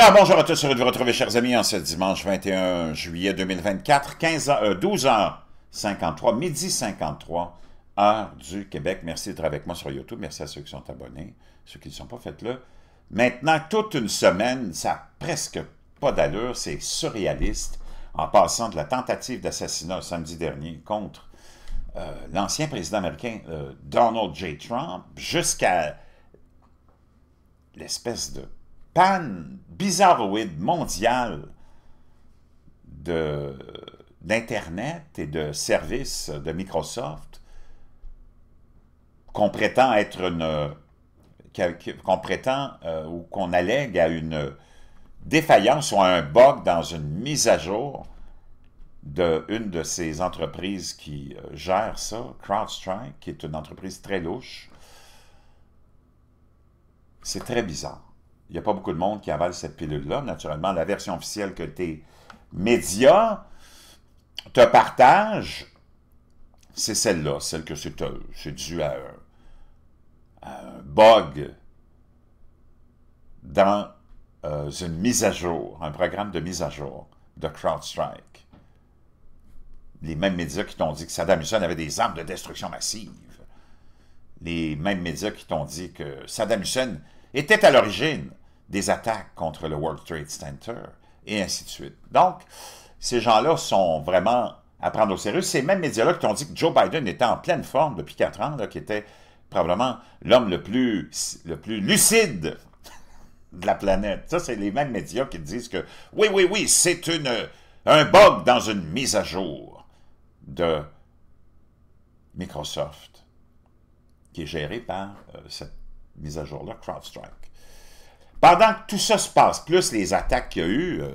Alors, bonjour à tous, heureux de vous retrouver, chers amis, en ce dimanche 21 juillet 2024, 15 12h53, midi 53, heure du Québec. Merci d'être avec moi sur YouTube. Merci à ceux qui sont abonnés, ceux qui ne sont pas, faites-le. Maintenant, toute une semaine, ça n'a presque pas d'allure, c'est surréaliste, en passant de la tentative d'assassinat samedi dernier contre euh, l'ancien président américain euh, Donald J. Trump, jusqu'à l'espèce de panne bizarroïde mondiale d'Internet et de services de Microsoft qu'on prétend être une qu'on prétend euh, ou qu'on allègue à une défaillance ou à un bug dans une mise à jour d'une de ces entreprises qui euh, gère ça, CrowdStrike, qui est une entreprise très louche. C'est très bizarre. Il n'y a pas beaucoup de monde qui avale cette pilule-là. Naturellement, la version officielle que tes médias te partagent, c'est celle-là, celle que c'est euh, dû à, un bug dans euh, une mise à jour, un programme de mise à jour de CrowdStrike. Les mêmes médias qui t'ont dit que Saddam Hussein avait des armes de destruction massive. Les mêmes médias qui t'ont dit que Saddam Hussein était à l'origine des attaques contre le World Trade Center, et ainsi de suite. Donc, ces gens-là sont vraiment à prendre au sérieux. Ces mêmes médias-là qui ont dit que Joe Biden était en pleine forme depuis quatre ans, qui était probablement l'homme le plus, le plus lucide de la planète. Ça, c'est les mêmes médias qui disent que oui, oui, oui, c'est un bug dans une mise à jour de Microsoft, qui est gérée par euh, cette mise à jour-là, CrowdStrike. Pendant que tout ça se passe, plus les attaques qu'il y a eu euh,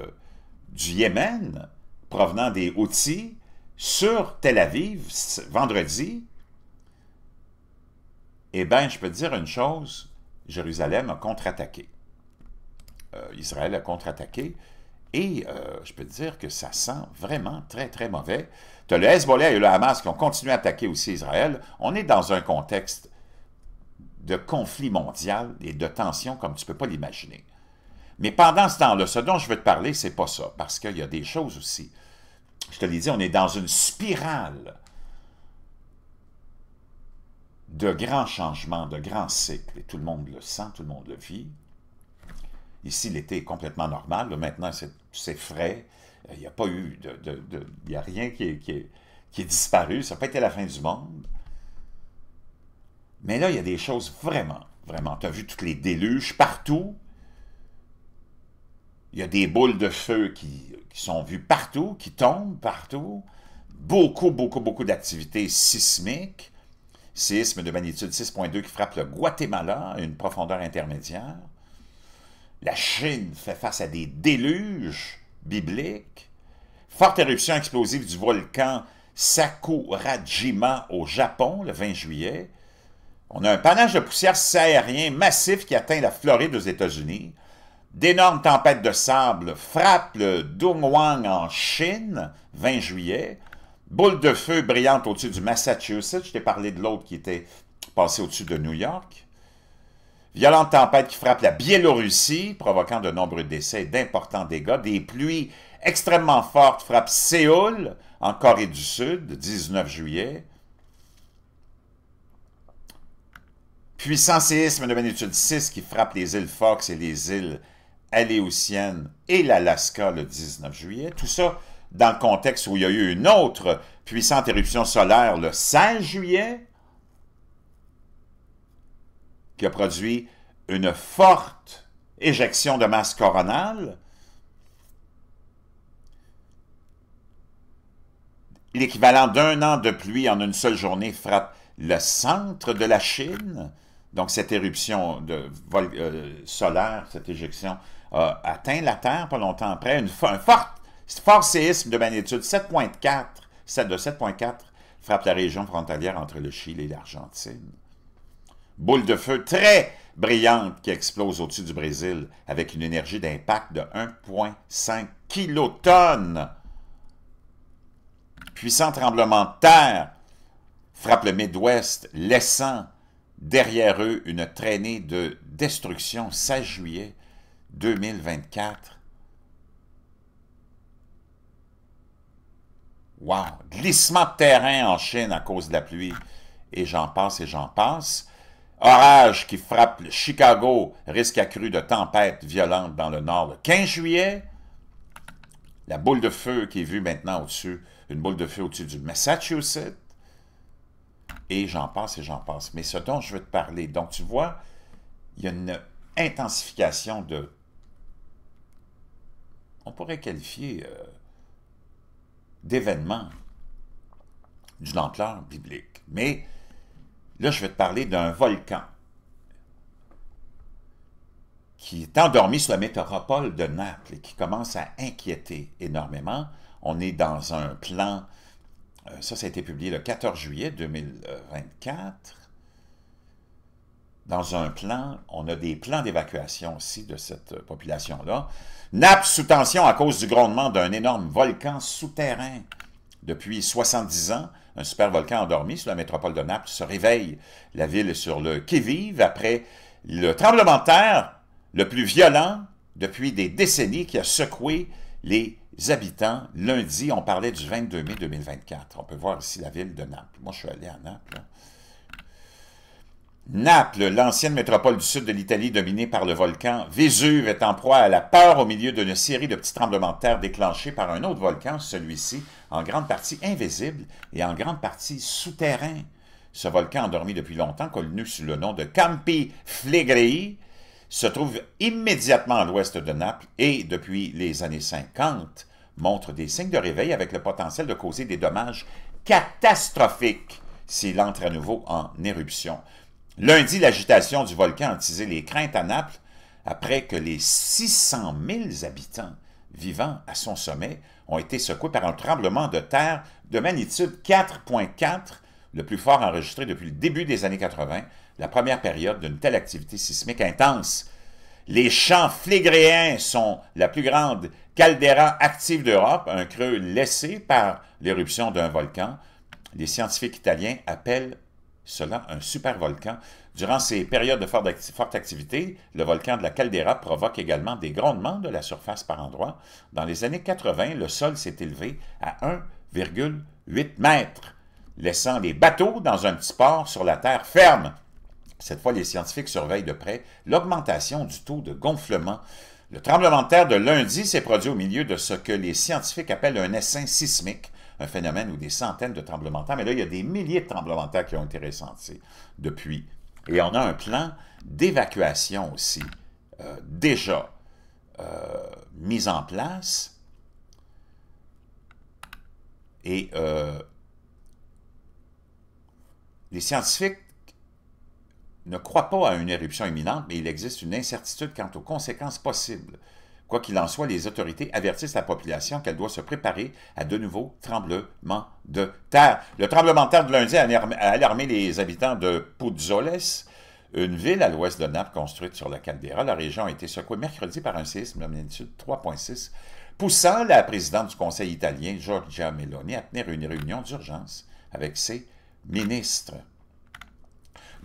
du Yémen, provenant des Houthis, sur Tel Aviv, vendredi, eh bien, je peux te dire une chose, Jérusalem a contre-attaqué. Euh, Israël a contre-attaqué, et euh, je peux te dire que ça sent vraiment très, très mauvais. Tu as le Hezbollah et le Hamas qui ont continué à attaquer aussi Israël. On est dans un contexte de conflit mondial et de tension comme tu ne peux pas l'imaginer. Mais pendant ce temps-là, ce dont je veux te parler, c'est pas ça, parce qu'il y a des choses aussi. Je te l'ai dit, on est dans une spirale de grands changements, de grands cycles, et tout le monde le sent, tout le monde le vit. Ici, l'été est complètement normal, maintenant c'est frais, il n'y a pas eu de... il n'y a rien qui qui est disparu, ça n'a pas été la fin du monde. Mais là, il y a des choses vraiment, vraiment. Tu as vu toutes les déluges partout? Il y a des boules de feu qui, sont vues partout, qui tombent partout. Beaucoup, beaucoup, beaucoup d'activités sismiques. Séisme de magnitude 6.2 qui frappe le Guatemala à une profondeur intermédiaire. La Chine fait face à des déluges bibliques. Forte éruption explosive du volcan Sakurajima au Japon le 20 juillet. On a un panache de poussière aérien massif qui atteint la Floride aux États-Unis. D'énormes tempêtes de sable frappent le Dongguan en Chine, 20 juillet. Boule de feu brillante au-dessus du Massachusetts. Je t'ai parlé de l'autre qui était passé au-dessus de New York. Violente tempête qui frappe la Biélorussie, provoquant de nombreux décès et d'importants dégâts. Des pluies extrêmement fortes frappent Séoul, en Corée du Sud, 19 juillet. Puissant séisme de magnitude 6 qui frappe les îles Fox et les îles Aléoutiennes et l'Alaska le 19 juillet. Tout ça dans le contexte où il y a eu une autre puissante éruption solaire le 16 juillet qui a produit une forte éjection de masse coronale. L'équivalent d'un an de pluie en une seule journée frappe le centre de la Chine, donc, cette éruption euh, solaire, cette éjection, a atteint la Terre pas longtemps après. Une, un fort, séisme de magnitude 7.4, de 7.4, frappe la région frontalière entre le Chili et l'Argentine. Boule de feu très brillante qui explose au-dessus du Brésil avec une énergie d'impact de 1,5 kilotonnes. Puissant tremblement de terre frappe le Midwest, laissant derrière eux une traînée de destruction 16 juillet, 2024. Wow! Glissement de terrain en Chine à cause de la pluie. Et j'en passe et j'en passe. Orage qui frappe Chicago, risque accru de tempête violente dans le nord le 15 juillet. La boule de feu qui est vue maintenant au-dessus, une boule de feu au-dessus du Massachusetts. Et j'en passe et j'en passe. Mais ce dont je veux te parler, donc tu vois, il y a une intensification de... On pourrait qualifier euh, d'événements d'une ampleur biblique. Mais Là, je vais te parler d'un volcan qui est endormi sur la métropole de Naples et qui commence à inquiéter énormément. On est dans un plan, ça, ça a été publié le 14 juillet 2024. Dans un plan, on a des plans d'évacuation aussi de cette population-là. Naples sous tension à cause du grondement d'un énorme volcan souterrain depuis 70 ans un supervolcan endormi sur la métropole de Naples se réveille. La ville est sur le qui-vive après le tremblement de terre le plus violent depuis des décennies qui a secoué les habitants. Lundi, on parlait du 22 mai 2024. On peut voir ici la ville de Naples. Moi, je suis allé à Naples. Naples, l'ancienne métropole du sud de l'Italie dominée par le volcan Vésuve, est en proie à la peur au milieu d'une série de petits tremblements de terre déclenchés par un autre volcan, celui-ci en grande partie invisible et en grande partie souterrain. Ce volcan endormi depuis longtemps, connu sous le nom de Campi Flegrei, se trouve immédiatement à l'ouest de Naples et, depuis les années 50, montre des signes de réveil avec le potentiel de causer des dommages catastrophiques s'il entre à nouveau en éruption. Lundi, l'agitation du volcan a attisé les craintes à Naples après que les 600 000 habitants vivant à son sommet ont été secoués par un tremblement de terre de magnitude 4.4, le plus fort enregistré depuis le début des années 80, la première période d'une telle activité sismique intense. Les champs flégréens sont la plus grande caldeira active d'Europe, un creux laissé par l'éruption d'un volcan. Les scientifiques italiens appellent cela un supervolcan. Durant ces périodes de forte activité, le volcan de la caldeira provoque également des grondements de la surface par endroits. Dans les années 80, le sol s'est élevé à 1,8 mètres, laissant les bateaux dans un petit port sur la terre ferme. Cette fois, les scientifiques surveillent de près l'augmentation du taux de gonflement. Le tremblement de terre de lundi s'est produit au milieu de ce que les scientifiques appellent un essaim sismique, un phénomène où des centaines de tremblements de terre, mais là, il y a des milliers de tremblements de terre qui ont été ressentis depuis. Et on a un plan d'évacuation aussi, euh, déjà euh, mis en place. Et euh, les scientifiques ne croient pas à une éruption imminente, mais il existe une incertitude quant aux conséquences possibles. Quoi qu'il en soit, les autorités avertissent la population qu'elle doit se préparer à de nouveaux tremblements de terre. Le tremblement de terre de lundi a alarmé les habitants de Puzzoles, une ville à l'ouest de Naples construite sur la caldeira. La région a été secouée mercredi par un séisme de magnitude 3.6, poussant la présidente du Conseil italien, Giorgia Meloni, à tenir une réunion d'urgence avec ses ministres.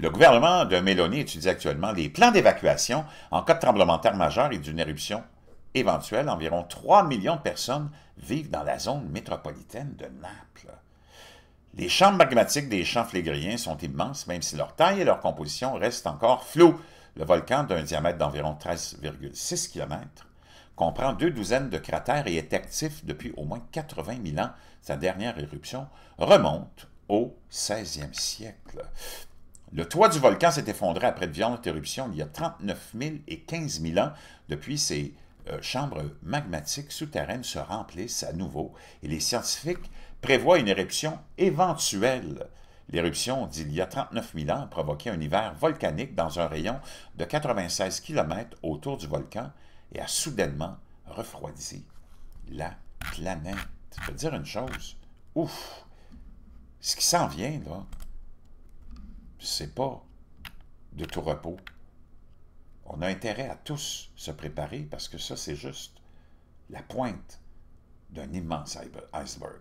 Le gouvernement de Meloni étudie actuellement les plans d'évacuation en cas de tremblement de terre majeur et d'une éruption éventuelle, environ 3 millions de personnes vivent dans la zone métropolitaine de Naples. Les champs magmatiques des champs flégriens sont immenses, même si leur taille et leur composition restent encore floues. Le volcan, d'un diamètre d'environ 13,6 km, comprend deux douzaines de cratères et est actif depuis au moins 80 000 ans. Sa dernière éruption remonte au 16e siècle. Le toit du volcan s'est effondré après de violentes éruptions il y a 39 000 et 15 000 ans. Depuis, ces euh, chambres magmatiques souterraines se remplissent à nouveau et les scientifiques prévoient une éruption éventuelle. L'éruption d'il y a 39 000 ans a provoqué un hiver volcanique dans un rayon de 96 km autour du volcan et a soudainement refroidi la planète. Je veux dire une chose, ouf, ce qui s'en vient, là, c'est pas de tout repos on a intérêt à tous se préparer parce que ça, c'est juste la pointe d'un immense iceberg.